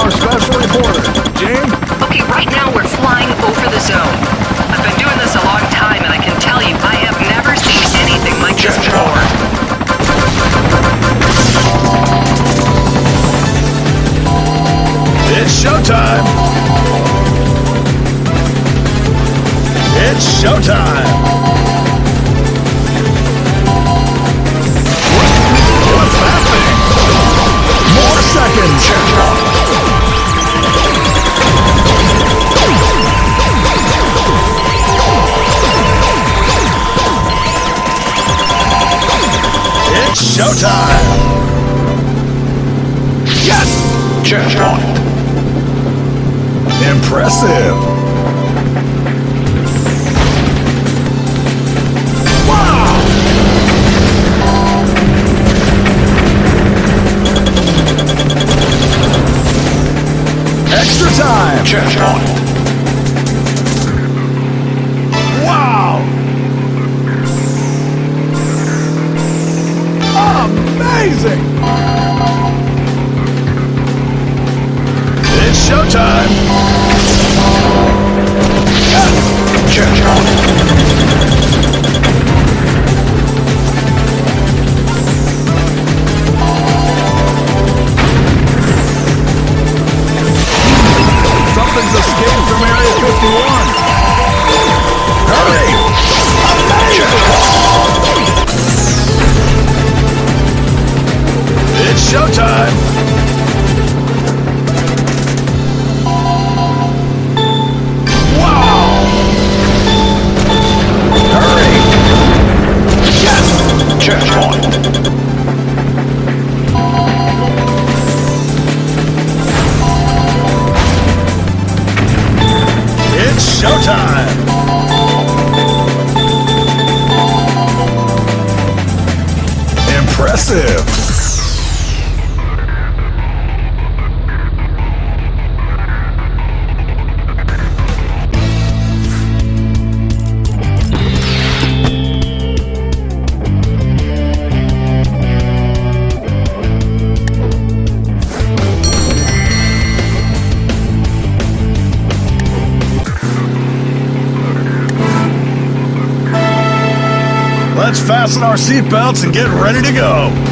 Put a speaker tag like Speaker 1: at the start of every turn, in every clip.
Speaker 1: our special reporter. Jane?
Speaker 2: Okay, right now we're flying over the zone. I've been doing this a long time, and I can tell you, I have never seen anything like this before.
Speaker 1: It's showtime! It's showtime! Showtime! Yes!
Speaker 3: Checkpoint.
Speaker 1: Impressive! Wow! Extra time!
Speaker 3: Checkpoint.
Speaker 1: It's fasten our seatbelts and get ready to go.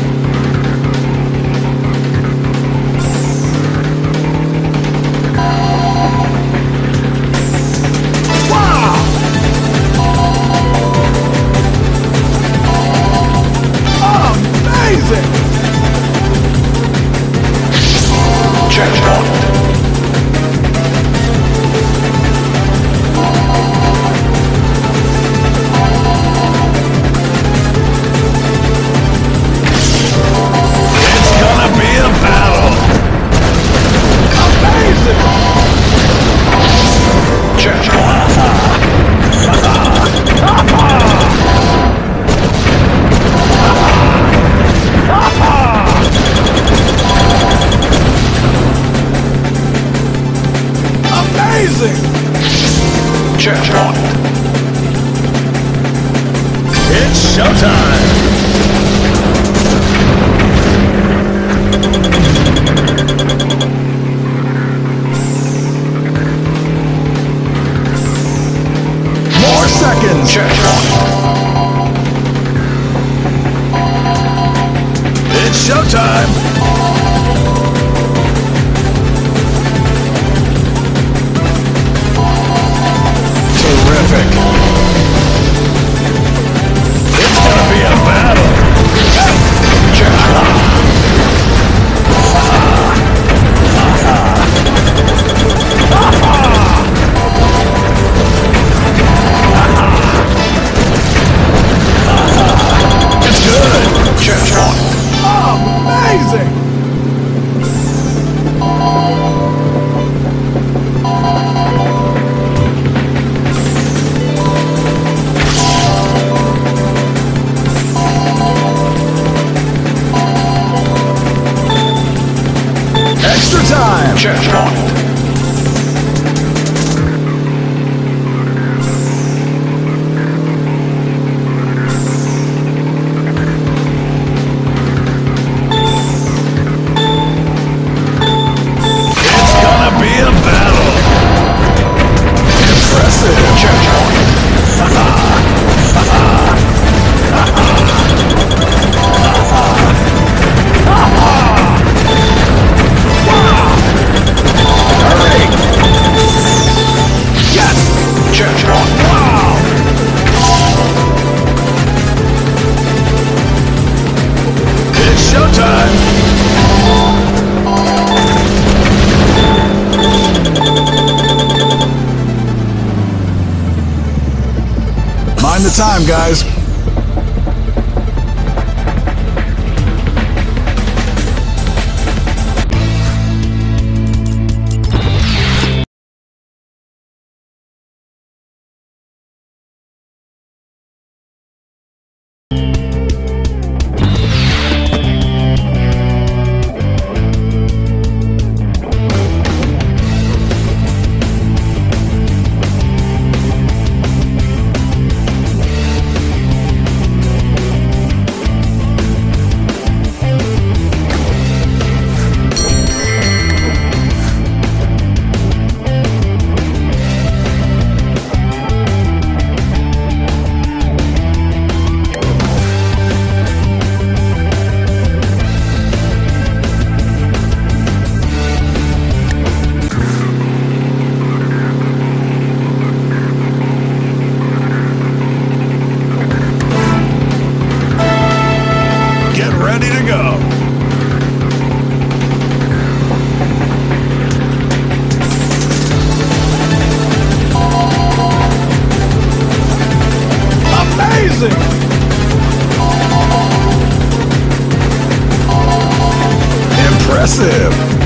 Speaker 1: music. impressive.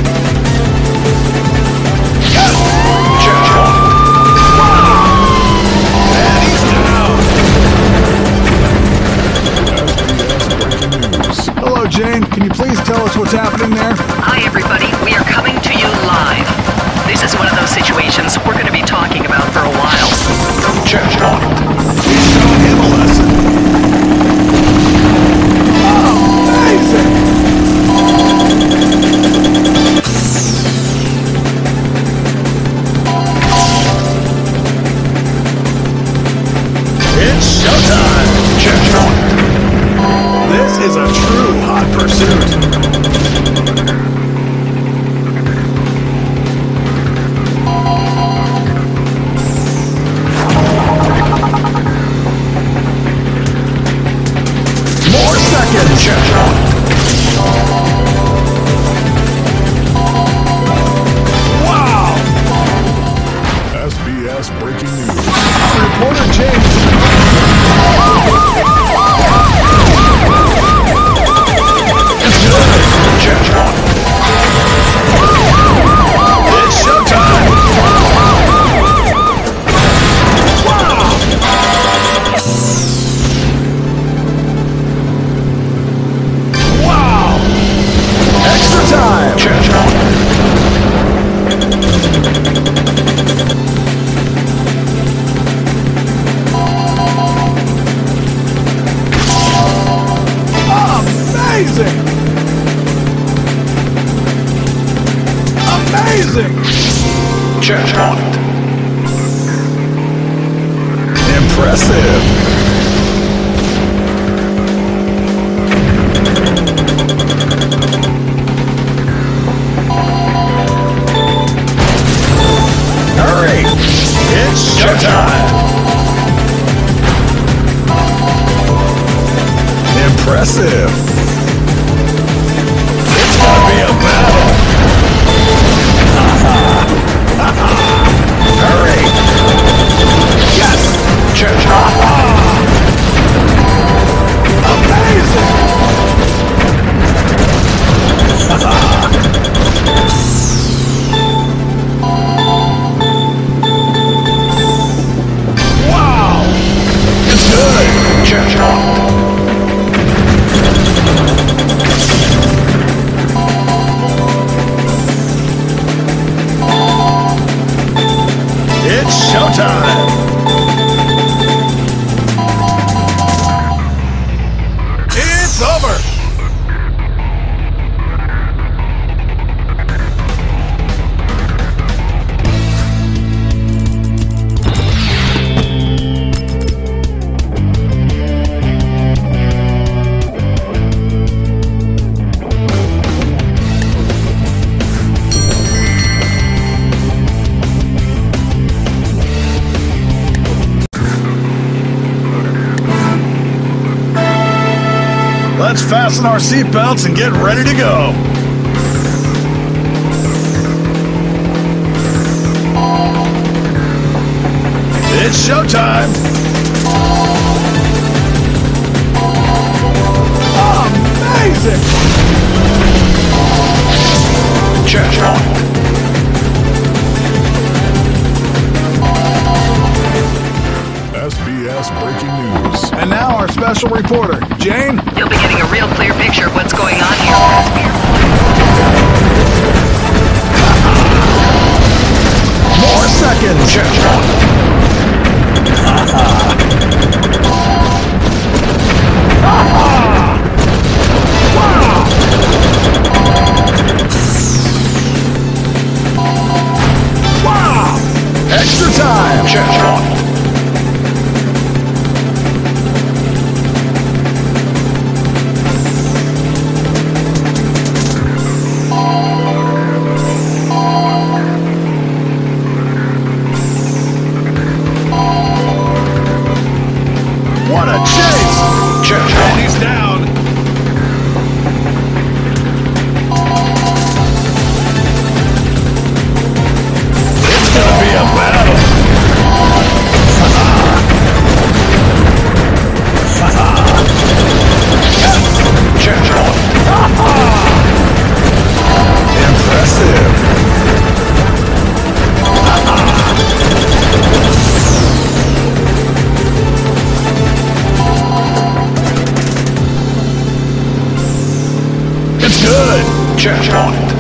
Speaker 1: I said. It's showtime! Let's fasten our seatbelts and get ready to go. It's showtime. Amazing!
Speaker 3: Checkpoint.
Speaker 1: special reporter. Jane?
Speaker 2: You'll be getting a real clear picture
Speaker 3: checkpoint.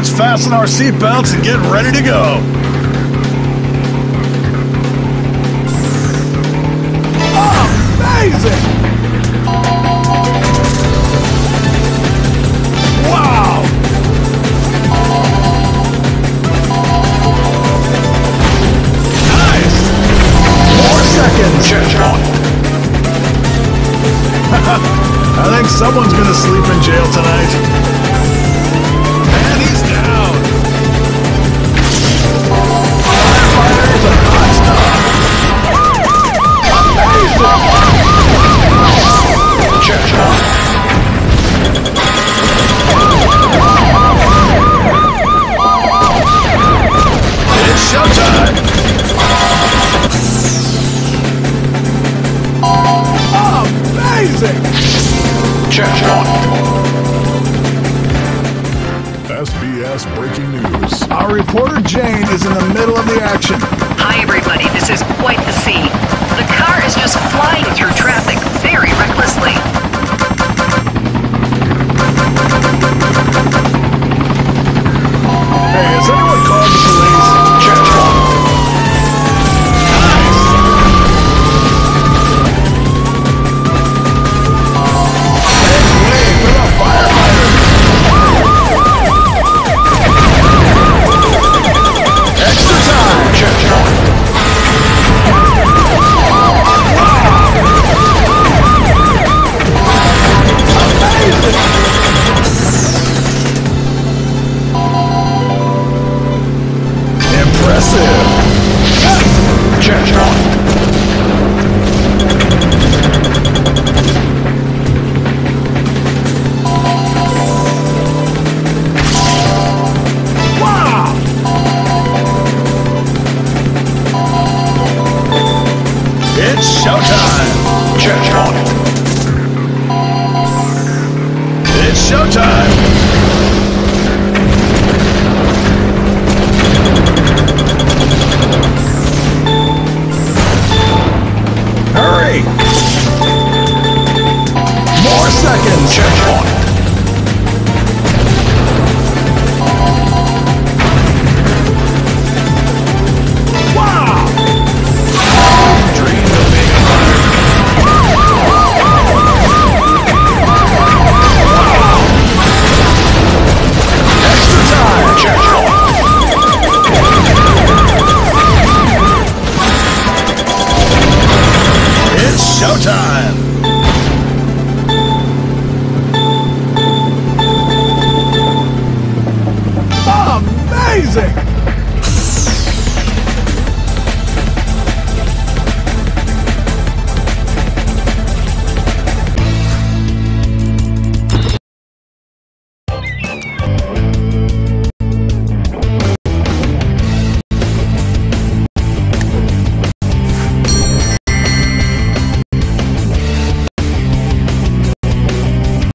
Speaker 1: Let's fasten our seatbelts and get ready to go. Fight! Showtime!